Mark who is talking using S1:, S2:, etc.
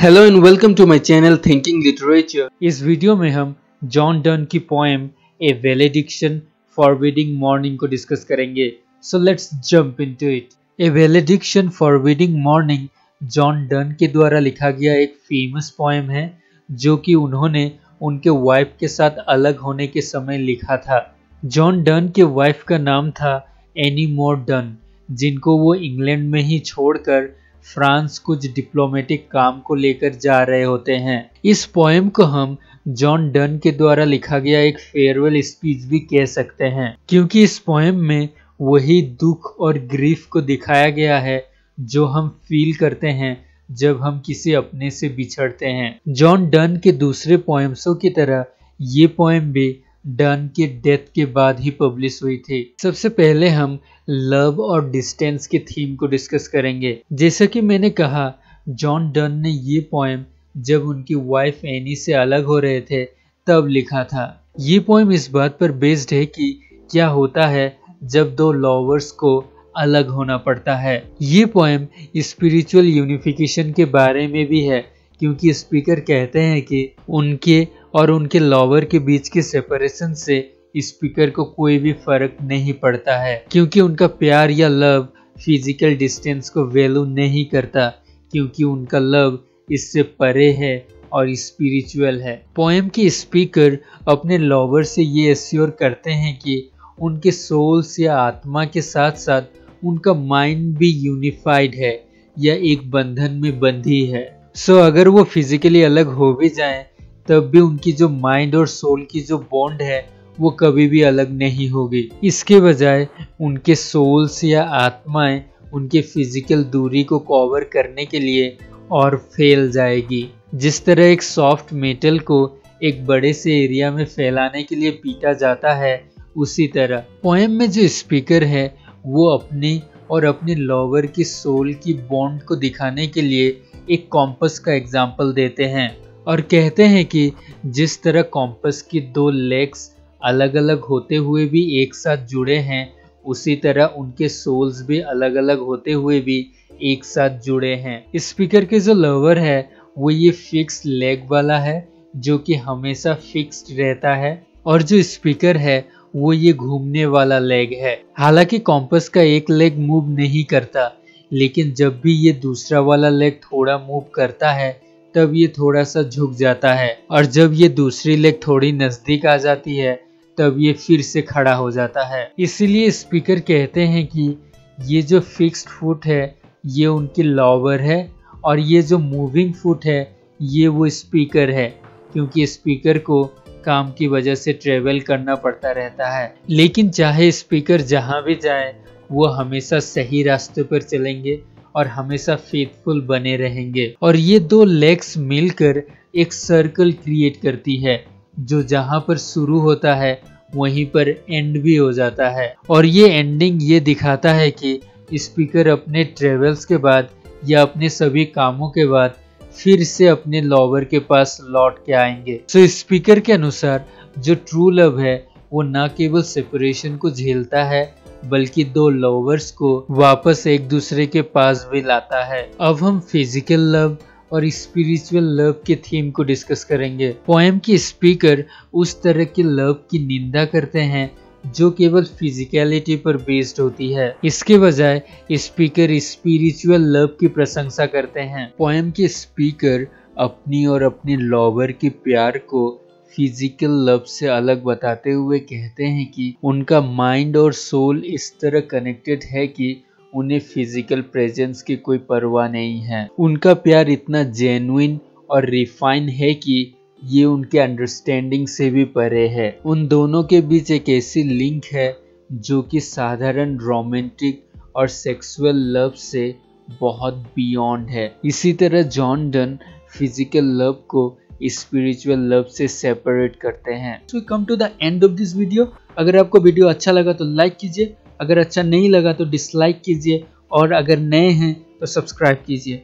S1: Hello and welcome to my channel thinking literature
S2: इस video में हम जॉन डन की poem a valediction forbidding mourning को discuss करेंगे। So let's jump into it a valediction forbidding mourning John Donne के द्वारा लिखा गया एक फ़ेमस पोएम है, जो कि उन्होंने उनके वाइफ के साथ अलग होने के समय लिखा था। जॉन डन के वाइफ का नाम था एनी मोर डन जिनको वो इंग्लैंड में ही छोड़कर फ्रांस कुछ डिप्लोमेटिक काम को लेकर जा रहे होते हैं। इस पोएम को हम जॉन डन के द्वारा लिखा गया एक फेयरवेल स्पीच भी कह सकते हैं, क्योंकि इस पोएम में वही दुख और ग्रीफ को दिखाया गया है जो हम फील करते हैं जब हम किसी अपने से बिछड़ते हैं। जॉन डन के दूसरे पोएम्सों की तरह ये पोएम भी डन के डेथ के बाद ही पब्लिश हुई थी। सबसे पहले हम लव और डिस्टेंस के थीम को डिस्कस करेंगे। जैसा कि मैंने कहा जॉन डन ने ये पोएम जब उनकी वाइफ एनी से अलग हो रहे थे, तब लिखा था। ये पोएम इस बात पर बेस्ड है कि क्या होता है जब दो लवर्स को अलग होना पड़ता है। ये पोएम स्पिरिचुअल यूनिफिकेशन के बारे में भी है। क्योंकि स्पीकर कहते हैं कि उनके और उनके लॉवर के बीच के सेपरेशन से स्पीकर को कोई भी फ़र्क नहीं पड़ता है। क्योंकि उनका प्यार या लव फ़िज़िकल डिस्टेंस को वैल्यू नहीं करता, क्योंकि उनका लव इससे परे है और स्पिरिचुअल है। पोएम के स्पीकर अपने लॉवर से ये एश्योर करते हैं कि उनके सोल्स या आत्मा के साथ साथ उनका माइंड भी यूनिफाइड है या एक बंधन में बंधी है। सो so, अगर वो फिजिकली अलग हो भी जाए तब भी उनकी जो माइंड और सोल की जो बॉन्ड है वो कभी भी अलग नहीं होगी। इसके बजाय उनके सोल्स या आत्माएँ उनके फ़िज़िकल दूरी को कवर करने के लिए और फैल जाएगी। जिस तरह एक सॉफ्ट मेटल को एक बड़े से एरिया में फैलाने के लिए पीटा जाता है उसी तरह। पोएम में जो स्पीकर है वो अपने और अपने लॉवर की सोल की बॉन्ड को दिखाने के लिए एक कॉम्पस का एग्ज़ाम्पल देते हैं और कहते हैं कि जिस तरह कॉम्पस की दो लेग्स अलग अलग होते हुए भी एक साथ जुड़े हैं, उसी तरह उनके सोल्स भी अलग अलग होते हुए भी एक साथ जुड़े हैं। स्पीकर के जो लवर है, वो ये फिक्स लेग वाला है, जो कि हमेशा फिक्स्ड रहता है, और जो स्पीकर है, वो ये घूमने वाला लेग है। हालाँकि कॉम्पस का एक लेग मूव नहीं करता लेकिन जब भी ये दूसरा वाला लेग थोड़ा मूव करता है, तब ये थोड़ा सा झुक जाता है। और जब ये दूसरी लेग थोड़ी नज़दीक आ जाती है, तब ये फिर से खड़ा हो जाता है। इसीलिए स्पीकर कहते हैं कि ये जो फिक्स्ड फुट है, ये उनकी लॉवर है और ये जो मूविंग फुट है, ये वो स्पीकर है, क्योंकि स्पीकर को काम की वजह से ट्रेवल करना पड़ता रहता है। लेकिन चाहे स्पीकर जहाँ भी जाए वो हमेशा सही रास्ते पर चलेंगे और हमेशा फेथफुल बने रहेंगे। और ये दो लेग्स मिलकर एक सर्कल क्रिएट करती है जो जहाँ पर शुरू होता है वहीं पर एंड भी हो जाता है। और ये एंडिंग ये दिखाता है कि स्पीकर अपने ट्रेवल्स के बाद या अपने सभी कामों के बाद फिर से अपने लॉवर के पास लौट के आएँगे। सो so, स्पीकर के अनुसार जो ट्रू लव है वो न केवल सेपरेशन को झेलता है बल्कि दो लवर्स को वापस एक दूसरे के पास भी लाता है। अब हम फ़िज़िकल लव और स्पिरिचुअल लव के थीम को डिस्कस करेंगे। पोएम की स्पीकर उस तरह के लव की निंदा करते हैं, जो केवल फिजिकलिटी पर बेस्ड होती है। इसके बजाय स्पीकर स्पिरिचुअल लव की प्रशंसा करते हैं। पोएम के स्पीकर अपनी और अपने लॉवर के प्यार को फ़िज़िकल लव से अलग बताते हुए कहते हैं कि उनका माइंड और सोल इस तरह कनेक्टेड है कि उन्हें फ़िज़िकल प्रेजेंस की कोई परवाह नहीं है। उनका प्यार इतना जेन्युइन और रिफाइन है कि ये उनके अंडरस्टैंडिंग से भी परे है। उन दोनों के बीच एक ऐसी लिंक है जो कि साधारण रोमांटिक और सेक्सुअल लव से बहुत बियॉन्ड है। इसी तरह जॉन डन फ़िज़िकल लव को स्पिरिचुअल लव से सेपरेट करते हैं। So come to the end of this video अगर आपको वीडियो अच्छा लगा तो लाइक कीजिए। अगर अच्छा नहीं लगा तो डिसलाइक कीजिए। और अगर नए हैं तो सब्सक्राइब कीजिए।